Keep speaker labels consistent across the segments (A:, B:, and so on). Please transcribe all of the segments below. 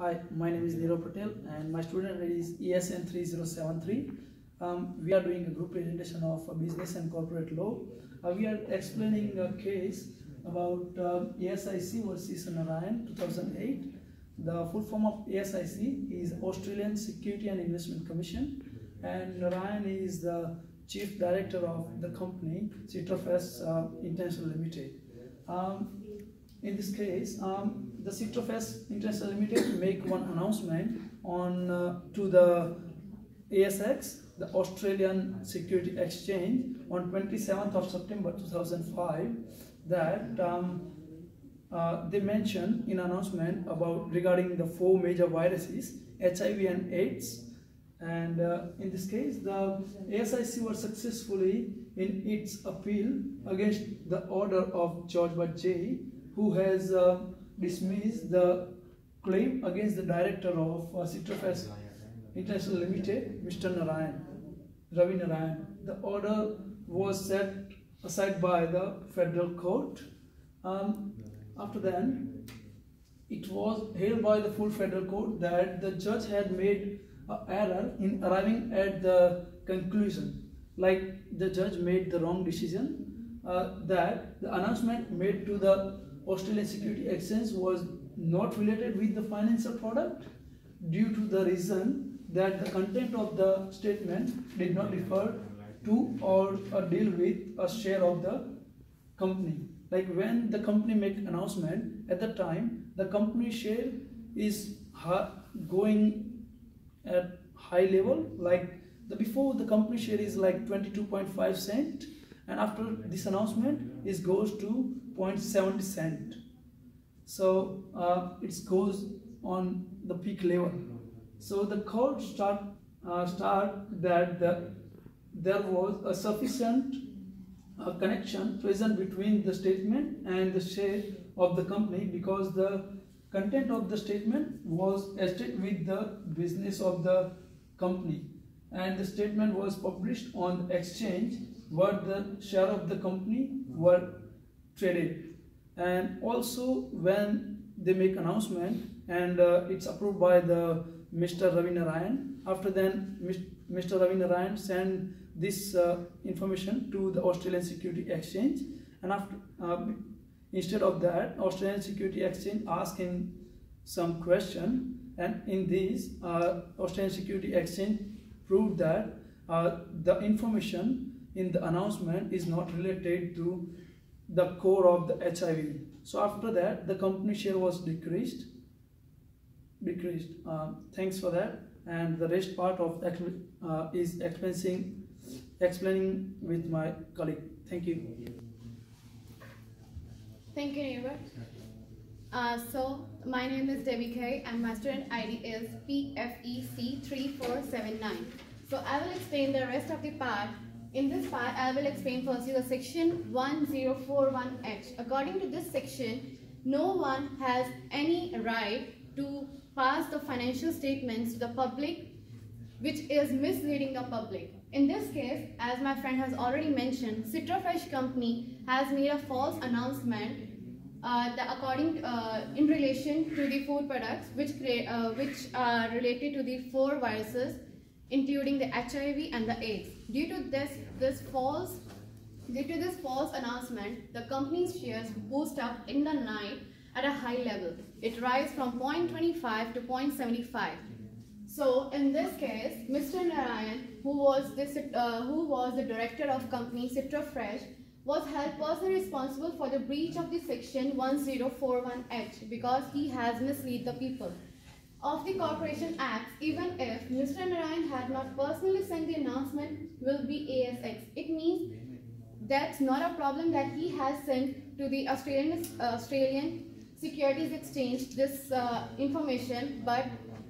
A: Hi, my name is Nirav Patel and my student ID is ESN 3073. Um, we are doing a group presentation of uh, business and corporate law. Uh, we are explaining a case about um, ASIC versus Narain 2008. The full form of ASIC is Australian Security and Investment Commission and Narain is the chief director of the company Citrofresh uh, International Limited. Um, in this case, um, the Citrofresh International Limited make one announcement on uh, to the ASX, the Australian Security Exchange, on 27th of September 2005, that um, uh, they mention in announcement about regarding the four major viruses, HIV and AIDS, and uh, in this case, the ASIC was successfully in its appeal against the order of George J, who has uh, dismissed the claim against the director of uh, Citrofresh International Limited, Mr. Narain, Ravi Narain. The order was set aside by the federal court. Um, after then, it was held by the full federal court that the judge had made an error in arriving at the conclusion. Like the judge made the wrong decision uh, that the announcement made to the Australian Security Exchange was not related with the financial product due to the reason that the content of the statement did not refer to or, or deal with a share of the company. Like when the company make announcement, at the time the company share is going at high level. Like the before the company share is like 22.5 cent, and after this announcement, it goes to 0.70 cent. So uh, it goes on the peak level. So the court start uh, start that the, there was a sufficient uh, connection present between the statement and the share of the company because the content of the statement was with the business of the company and the statement was published on the exchange where the share of the company were traded and also when they make announcement and uh, it's approved by the Mr. Ravi Narain after then Mr. Ravi Narain send this uh, information to the Australian Security Exchange and after uh, instead of that Australian Security Exchange him some question and in this uh, Australian Security Exchange proved that uh, the information in the announcement is not related to the core of the HIV. So after that, the company share was decreased. Decreased. Uh, thanks for that. And the rest part of uh, is explaining, explaining with my colleague. Thank you.
B: Thank you, Nirav. Uh, so, my name is Davy Ghai and my student ID is PFEC3479. So, I will explain the rest of the part in this part, I will explain firstly the section 1041H. According to this section, no one has any right to pass the financial statements to the public which is misleading the public. In this case, as my friend has already mentioned, Citrofresh company has made a false announcement uh, according uh, in relation to the food products which, uh, which are related to the four viruses including the HIV and the AIDS. Due to this, this false Due to this false announcement, the company's shares boost up in the night at a high level. It rise from 0.25 to 0.75. So in this case, Mr. Narain, who was this, uh, who was the director of company Citrofresh, was held personally responsible for the breach of the section 1041H because he has misled the people of the Corporation Acts, even if Mr. Narain had not personally sent the announcement, will be ASX. It means that's not a problem that he has sent to the Australian, uh, Australian Securities Exchange this uh, information, but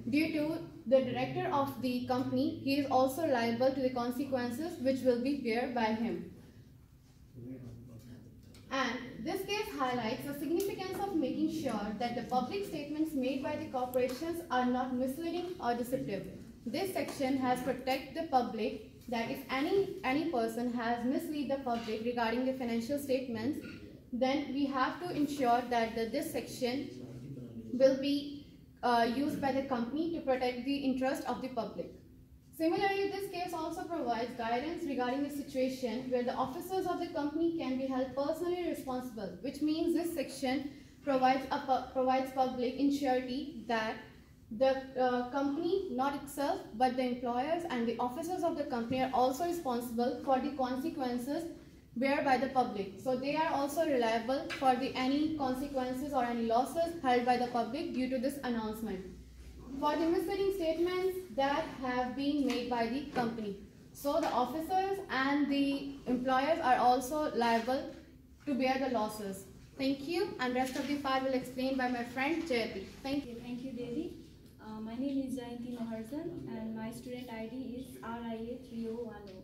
B: due to the director of the company, he is also liable to the consequences which will be bear by him. And this case highlights the significance of making sure that the public statements made by the corporations are not misleading or deceptive. This section has protected the public that if any, any person has misled the public regarding the financial statements, then we have to ensure that the, this section will be uh, used by the company to protect the interest of the public. Similarly, this case also provides guidance regarding a situation where the officers of the company can be held personally responsible, which means this section provides, a, provides public in surety that the uh, company, not itself, but the employers and the officers of the company are also responsible for the consequences bear by the public. So they are also reliable for the any consequences or any losses held by the public due to this announcement. For the misleading statements that have been made by the company. So the officers and the employers are also liable to bear the losses. Thank you and rest of the part will explain by my friend Jayanti. Thank you.
C: Thank you, Devi. Uh, my name is Jayanti Maharjan and my student ID is RIA3010.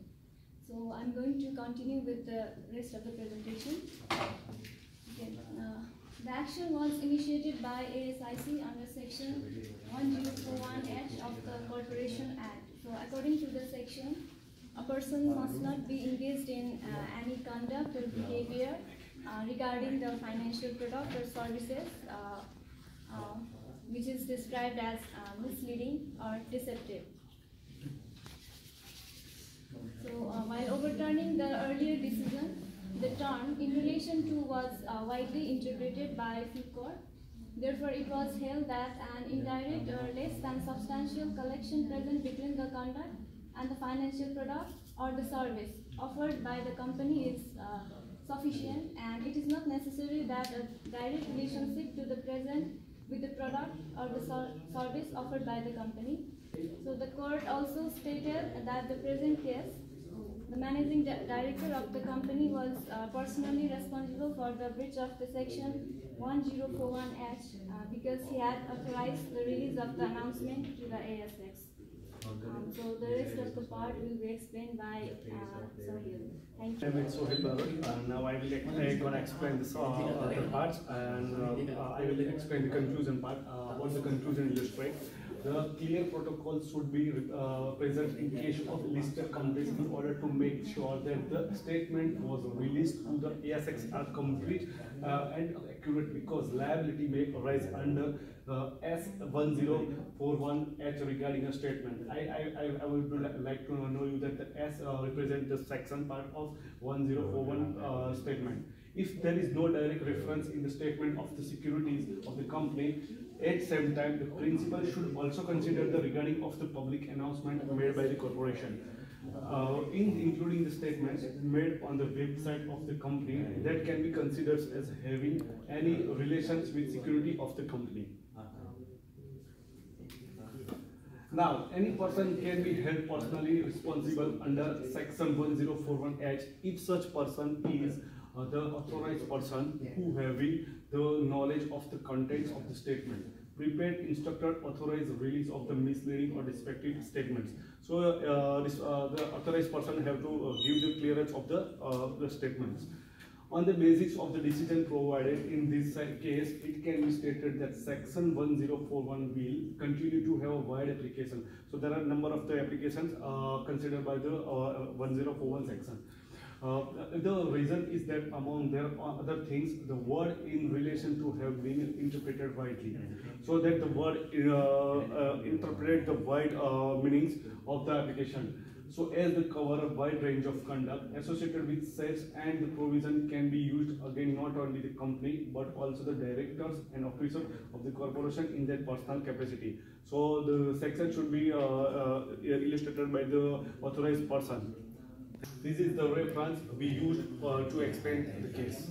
C: So I'm going to continue with the rest of the presentation. Okay. Uh, the action was initiated by ASIC under section 1041H of the Corporation Act. So according to the section, a person must not be engaged in uh, any conduct or behavior uh, regarding the financial product or services uh, uh, which is described as uh, misleading or deceptive. So uh, while overturning the earlier decision, the term in relation to was uh, widely interpreted by few court. Therefore, it was held that an indirect or less than substantial collection present between the conduct and the financial product or the service offered by the company is uh, sufficient and it is not necessary that a direct relationship to the present with the product or the service offered by the company. So the court also stated that the present case, the managing director of the company was uh, personally responsible for the breach of the section 1041H uh, because he had authorized the release of the announcement to the ASX. Um, so the rest of the part will be explained by uh, Sohil. Thank you.
D: I'm Sohil Barot, now I will I gonna explain this uh, other parts, and uh, I will explain the conclusion part. Uh, what the conclusion illustrates. The clear protocol should be uh, present in case of listed companies in order to make sure that the statement was released to the ASX are complete uh, and accurate because liability may arise under uh, S1041H regarding a statement. I, I, I would like to know you that the S uh, represents the section part of 1041 uh, statement. If there is no direct reference in the statement of the securities of the company, at the same time, the principal should also consider the regarding of the public announcement made by the corporation. Uh, in including the statements made on the website of the company that can be considered as having any relations with security of the company. Now, any person can be held personally responsible under section 1041H if such person is the authorized person who having the knowledge of the contents of the statement. Prepared instructor authorized release of the misleading or deceptive statements. So uh, this, uh, the authorized person have to uh, give the clearance of the, uh, the statements. On the basis of the decision provided in this case, it can be stated that section 1041 will continue to have a wide application. So there are a number of the applications uh, considered by the uh, 1041 section. Uh, the reason is that among their other things, the word in relation to have been interpreted widely. So that the word uh, uh, interpret the wide meanings of the application. So as the cover a wide range of conduct associated with sets and the provision can be used again not only the company but also the directors and officers of the corporation in their personal capacity. So the section should be uh, uh, illustrated by the authorized person. This is the reference we used uh, to explain the case.